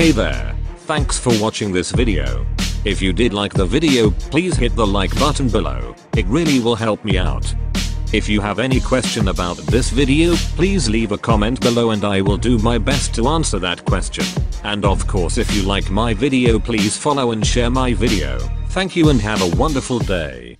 Hey there, thanks for watching this video. If you did like the video, please hit the like button below, it really will help me out. If you have any question about this video, please leave a comment below and I will do my best to answer that question. And of course if you like my video please follow and share my video. Thank you and have a wonderful day.